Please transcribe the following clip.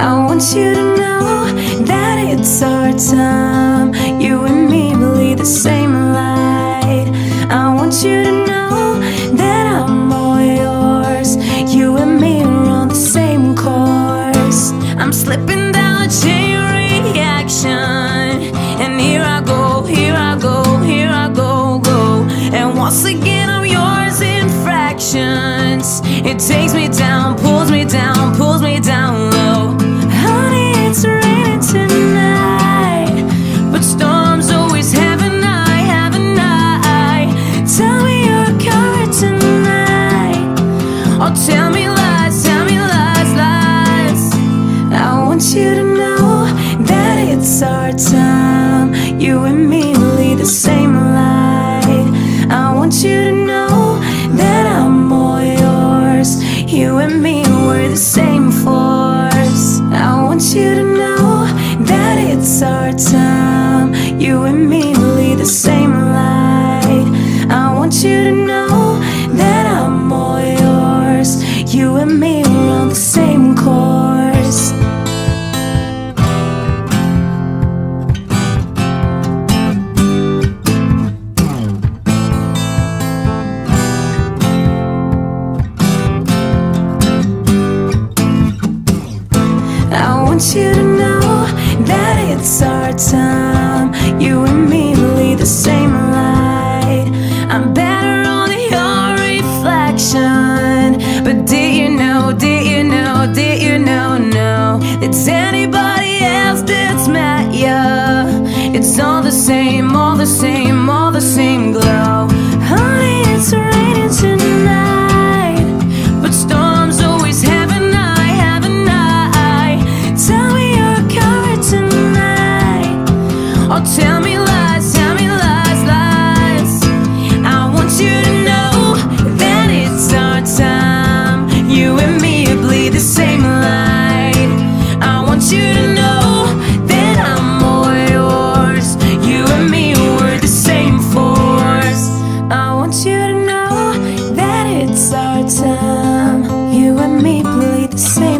I want you to know that it's our time. You and me believe the same light. I want you to know that I'm all yours. You and me are on the same course. I'm slipping down a chain reaction. And here I go, here I go, here I go, go. And once again, I'm yours in fractions. It takes me down, you to know that it's our time. You and me lead the same light. I want you to know that I'm all yours. You and me we're the same force. I want you to know that it's our time. You and me lead the same light. I want you to know that I'm all yours. You and me want you to know that it's our time. You and me lead the same light. I'm better on your reflection. But did you know, did you know, did you know, no? That's anybody else that's met ya. It's all the same, all the same, all the same glow. me play the same